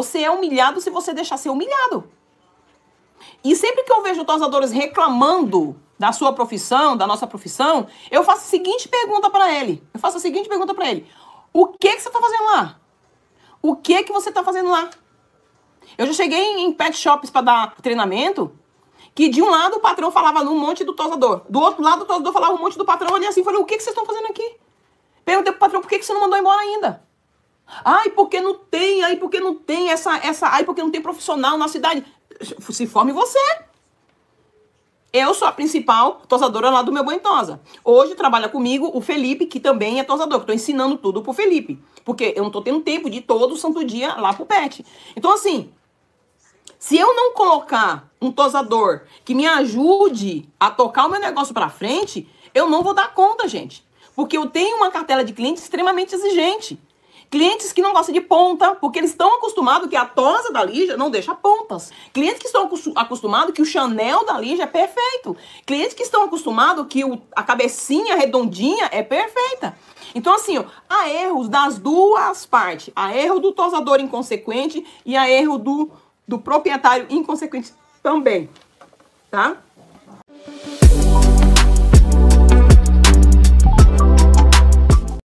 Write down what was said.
Você é humilhado se você deixar ser humilhado. E sempre que eu vejo tosadores reclamando da sua profissão, da nossa profissão, eu faço a seguinte pergunta para ele. Eu faço a seguinte pergunta para ele: O que que você está fazendo lá? O que que você está fazendo lá? Eu já cheguei em pet shops para dar treinamento, que de um lado o patrão falava num monte do tosador, do outro lado o tosador falava um monte do patrão, ali assim, falei: "O que que vocês estão fazendo aqui?" Perguntei pro patrão: "Por que que você não mandou embora ainda?" Ai, porque não tem, ai, porque não tem essa essa, ai, porque não tem profissional na cidade. Se forme você. Eu sou a principal tosadora lá do meu banho tosa. Hoje trabalha comigo o Felipe, que também é tosador. Estou ensinando tudo pro Felipe. Porque eu não tô tendo tempo de ir todo santo dia lá pro pet. Então, assim, se eu não colocar um tosador que me ajude a tocar o meu negócio para frente, eu não vou dar conta, gente. Porque eu tenho uma cartela de clientes extremamente exigente. Clientes que não gostam de ponta, porque eles estão acostumados que a tosa da Lígia não deixa pontas. Clientes que estão acostumados que o Chanel da Lígia é perfeito. Clientes que estão acostumados que o, a cabecinha redondinha é perfeita. Então, assim, ó, há erros das duas partes. Há erro do tosador inconsequente e há erro do, do proprietário inconsequente também. Tá?